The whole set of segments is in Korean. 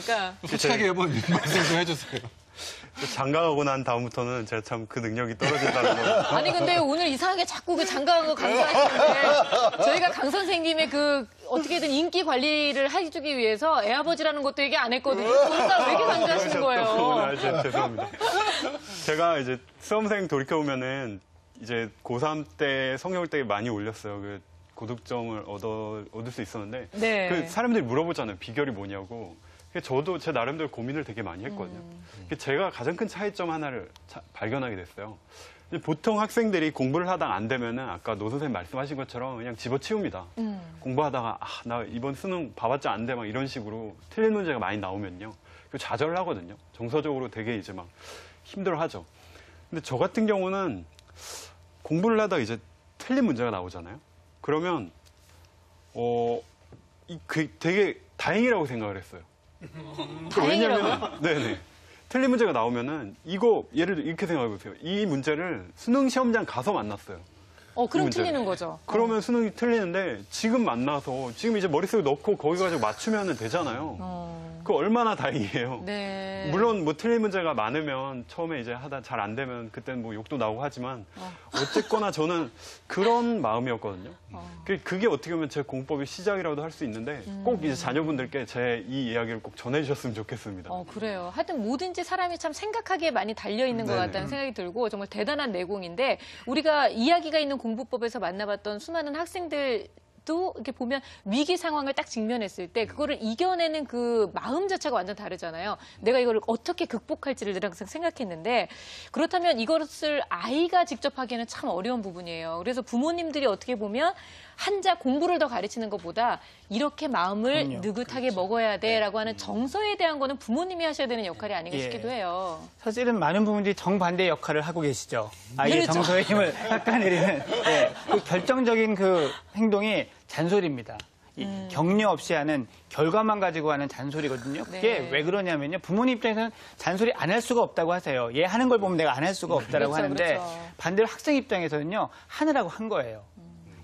그러니까 솔직하게 한번 말씀 좀 해주세요. 장가가고 난 다음부터는 제가 참 그 능력이 떨어진다는 거. 아니 근데 오늘 이상하게 자꾸 그 장가간 거 강조하시는데 저희가 강 선생님의 그 어떻게든 인기 관리를 해주기 위해서 애아버지라는 것도 얘기 안 했거든요. 그러니까 왜 이렇게 강조하시는 거예요? 알죠? 죄송합니다. 제가 이제 수험생 돌이켜보면은 이제 고3 때 성적을 되게 많이 올렸어요. 그 고득점을 얻어, 얻을 수 있었는데 네. 그 사람들이 물어보잖아요. 비결이 뭐냐고. 저도 제 나름대로 고민을 되게 많이 했거든요. 그래서 제가 가장 큰 차이점 하나를 차- 발견하게 됐어요. 보통 학생들이 공부를 하다가 안 되면은 아까 노 선생님 말씀하신 것처럼 그냥 집어치웁니다. 음. 공부하다가 아, 나 이번 수능 봐봤자 안 돼 막 이런 식으로 틀린 문제가 많이 나오면요. 그 좌절을 하거든요. 정서적으로 되게 이제 막 힘들어하죠. 근데 저 같은 경우는 공부를 하다가 이제 틀린 문제가 나오잖아요. 그러면 어, 이, 그 되게 다행이라고 생각을 했어요. 다행이라고요? 왜냐면 네네. 틀린 문제가 나오면은 이거 예를 들어 이렇게 생각해 보세요. 이 문제를 수능 시험장 가서 만났어요. 어 그럼. 틀리는 거죠. 그러면 수능이 틀리는데 지금 만나서 지금 이제 머릿속에 넣고 거기 가지고 맞추면 되잖아요. 어. 그 얼마나 다행이에요. 네. 물론 뭐 틀린 문제가 많으면 처음에 이제 하다 잘 안 되면 그때는 뭐 욕도 나오고 하지만 어 쨌거나 저는 그런 마음이었거든요. 그- 그게 어떻게 보면 제 공법의 시작이라도 할 수 있는데 꼭 이제 자녀분들께 제 이 이야기를 꼭 전해주셨으면 좋겠습니다. 어, 그래요. 하여튼 뭐든지 사람이 참 생각하기에 많이 달려있는 것 네네. 같다는 생각이 들고 정말 대단한 내공인데 우리가 이야기가 있는 공부법에서 만나봤던 수많은 학생들 도 이렇게 보면 위기 상황을 딱 직면했을 때 그거를 이겨내는 그 마음 자체가 완전 다르잖아요. 내가 이거를 어떻게 극복할지를 늘 항상 생각했는데 그렇다면 이것을 아이가 직접 하기에는 참 어려운 부분이에요. 그래서 부모님들이 어떻게 보면 한자 공부를 더 가르치는 것보다 이렇게 마음을 그럼요. 느긋하게 먹어야 돼라고 하는 정서에 대한 거는 부모님이 하셔야 되는 역할이 아닌가 예. 싶기도 해요. 사실은 많은 부분들이 정반대의 역할을 하고 계시죠. 아이의 그렇죠. 정서의 힘을 깎아내리는 예, 그 결정적인 그 행동이 잔소리입니다. 이 음. 격려 없이 하는 결과만 가지고 하는 잔소리거든요. 그게 네. 왜 그러냐면요. 부모님 입장에서는 잔소리 안 할 수가 없다고 하세요. 얘 하는 걸 보면 내가 안 할 수가 없다라고 그렇죠, 하는데 그렇죠. 반대로 학생 입장에서는요. 하느라고 한 거예요.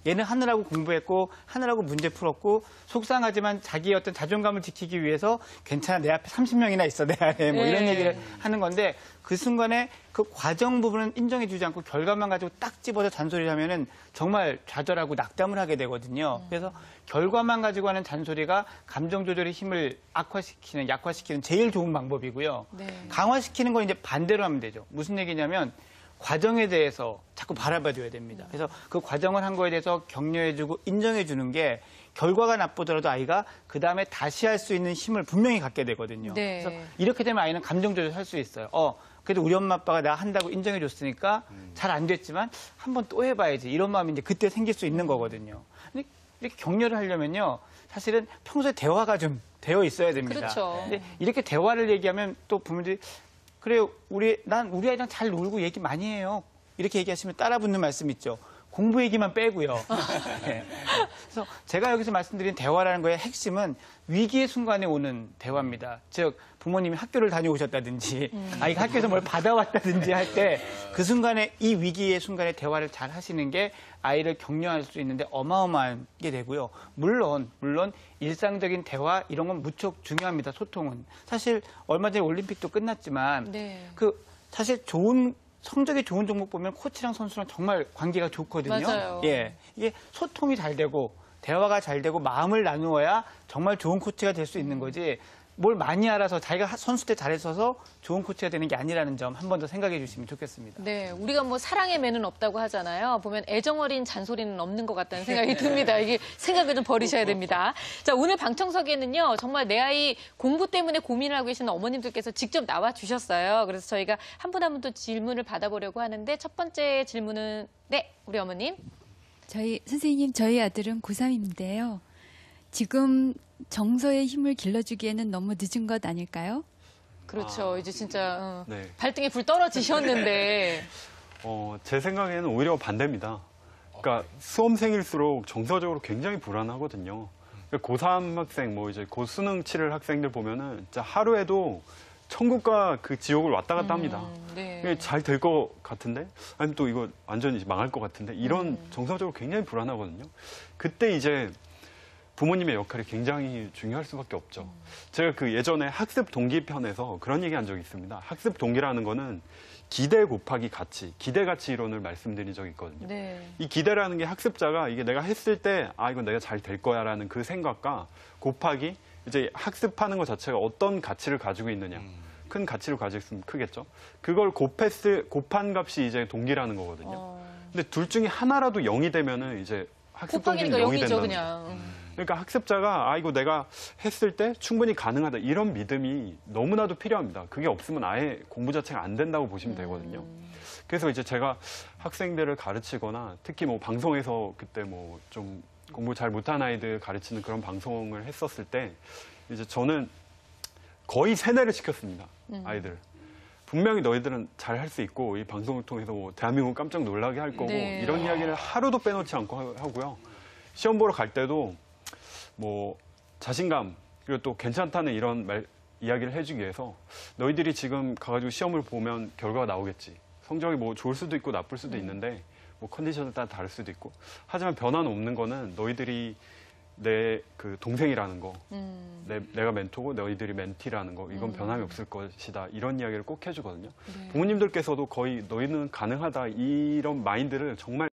얘는 하느라고 공부했고 하느라고 문제 풀었고 속상하지만 자기의 어떤 자존감을 지키기 위해서 괜찮아 내 앞에 30명이나 있어 내 안에 뭐 이런 네. 얘기를 하는 건데 그 순간에 그 과정 부분은 인정해 주지 않고 결과만 가지고 딱 집어서 잔소리를 하면은 정말 좌절하고 낙담을 하게 되거든요. 그래서 결과만 가지고 하는 잔소리가 감정 조절의 힘을 악화시키는 약화시키는 제일 좋은 방법이고요. 네. 강화시키는 건 이제 반대로 하면 되죠. 무슨 얘기냐면 과정에 대해서 자꾸 바라봐줘야 됩니다. 그래서 그 과정을 한 거에 대해서 격려해주고 인정해주는 게 결과가 나쁘더라도 아이가 그 다음에 다시 할 수 있는 힘을 분명히 갖게 되거든요. 네. 그래서 이렇게 되면 아이는 감정 조절할 수 있어요. 어, 그래도 우리 엄마 아빠가 나 한다고 인정해줬으니까 잘 안 됐지만 한번 또 해봐야지 이런 마음이 이제 그때 생길 수 있는 거거든요. 근데 이렇게 격려를 하려면요, 사실은 평소에 대화가 좀 되어 있어야 됩니다. 그렇죠. 근데 이렇게 대화를 얘기하면 또 부모들이 그래요, 우리 난 우리 아이랑 잘 놀고 얘기 많이 해요. 이렇게 얘기하시면 따라 붙는 말씀 있죠. 공부 얘기만 빼고요. 네. 그래서 제가 여기서 말씀드린 대화라는 거의 핵심은 위기의 순간에 오는 대화입니다. 즉 부모님이 학교를 다녀오셨다든지 아이가 학교에서 뭘 받아왔다든지 할 때 그 순간에 이 위기의 순간에 대화를 잘 하시는 게 아이를 격려할 수 있는데 어마어마한 게 되고요. 물론 물론 일상적인 대화 이런 건 무척 중요합니다. 소통은 사실 얼마 전에 올림픽도 끝났지만 네. 그 사실 좋은 성적이 좋은 종목 보면 코치랑 선수랑 정말 관계가 좋거든요. 맞아요. 예. 이게 소통이 잘 되고 대화가 잘 되고 마음을 나누어야 정말 좋은 코치가 될 수 있는 거지. 뭘 많이 알아서 자기가 하- 선수 때 잘했어서 좋은 코치가 되는 게 아니라는 점 한 번 더 생각해 주시면 좋겠습니다. 네, 우리가 뭐 사랑의 매는 없다고 하잖아요. 보면 애정 어린 잔소리는 없는 것 같다는 생각이 듭니다. 이게 생각을 좀 버리셔야 됩니다. 자, 오늘 방청석에는요, 정말 내 아이 공부 때문에 고민을 하고 계시는 어머님들께서 직접 나와 주셨어요. 그래서 저희가 한 분 한 분 또 질문을 받아보려고 하는데 첫 번째 질문은 네, 우리 어머님. 저희 선생님 저희 아들은 고3인데요. 지금 정서의 힘을 길러주기에는 너무 늦은 것 아닐까요? 그렇죠. 이제 진짜 어, 네. 발등에 불 떨어지셨는데 어, 제 생각에는 오히려 반대입니다. 그러니까 수험생일수록 정서적으로 굉장히 불안하거든요. 그러니까 고3 학생, 뭐 이제 고 수능 치를 학생들 보면은 진짜 하루에도 천국과 그 지옥을 왔다 갔다 합니다. 음, 네. 잘 될 것 같은데? 아니면 또 이거 완전히 망할 것 같은데? 이런 음. 정서적으로 굉장히 불안하거든요. 그때 이제 부모님의 역할이 굉장히 중요할 수밖에 없죠. 제가 그 예전에 학습 동기 편에서 그런 얘기 한 적이 있습니다. 학습 동기라는 거는 기대 곱하기 가치, 기대 가치 이론을 말씀드린 적이 있거든요. 네. 이 기대라는 게 학습자가 이게 내가 했을 때 아 이건 내가 잘 될 거야라는 그 생각과 곱하기 이제 학습하는 것 자체가 어떤 가치를 가지고 있느냐 큰 가치를 가지고 있으면 크겠죠 그걸 곱했을 곱한 값이 이제 동기라는 거거든요 어. 근데 둘 중에 하나라도 0이 되면은 이제 학습 동기는 곱하기니까 0이 여기죠 된다는 그냥. 음. 그러니까 학습자가 아 이거 내가 했을 때 충분히 가능하다 이런 믿음이 너무나도 필요합니다. 그게 없으면 아예 공부 자체가 안 된다고 보시면 되거든요. 그래서 이제 제가 학생들을 가르치거나 특히 뭐 방송에서 그때 뭐 좀 공부 잘 못한 아이들 가르치는 그런 방송을 했었을 때 이제 저는 거의 세뇌를 시켰습니다. 아이들. 분명히 너희들은 잘 할 수 있고 이 방송을 통해서 뭐 대한민국 깜짝 놀라게 할 거고 네. 이런 이야기를 하루도 빼놓지 않고 하- 하고요. 시험 보러 갈 때도 뭐 자신감 그리고 또 괜찮다는 이런 말, 이야기를 해주기 위해서 너희들이 지금 가가지고 시험을 보면 결과가 나오겠지. 성적이 뭐 좋을 수도 있고 나쁠 수도 있는데 뭐 컨디션에 따라 다를 수도 있고 하지만 변화는 없는 거는 너희들이 내 그 동생이라는 거, 음. 내, 내가 멘토고 너희들이 멘티라는 거 이건 변함이 없을 것이다 이런 이야기를 꼭 해주거든요. 부모님들께서도 거의 너희는 가능하다 이런 마인드를 정말